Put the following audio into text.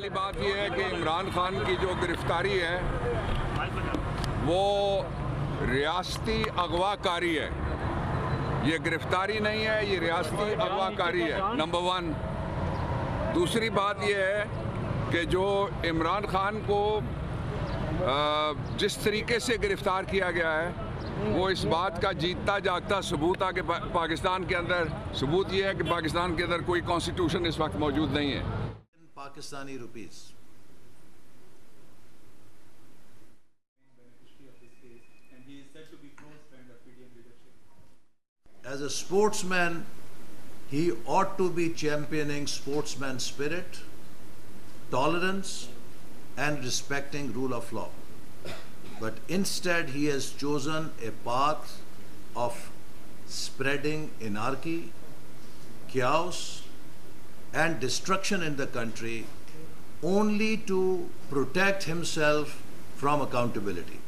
पहली बात यह है कि इमरान खान की जो गिरफ्तारी है वो रियासती अगवाकारी है। ये गिरफ्तारी नहीं है ये रियासती अगवाकारी है नंबर वन दूसरी बात यह है कि जो इमरान खान को जिस तरीके से गिरफ़्तार किया गया है वो इस बात का जीतता जागता सबूत आ पा, पाकिस्तान के अंदर। सबूत ये है कि पाकिस्तान के अंदर कोई कॉन्स्टिट्यूशन इस वक्त मौजूद नहीं है। Pakistani rupees. and he is said to be close friend of PDM leadership. As a sportsman, he ought to be championing sportsman spirit, tolerance, and respecting rule of law. But instead, he has chosen a path of spreading anarchy, chaos, and destruction in the country only to protect himself from accountability.